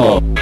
home.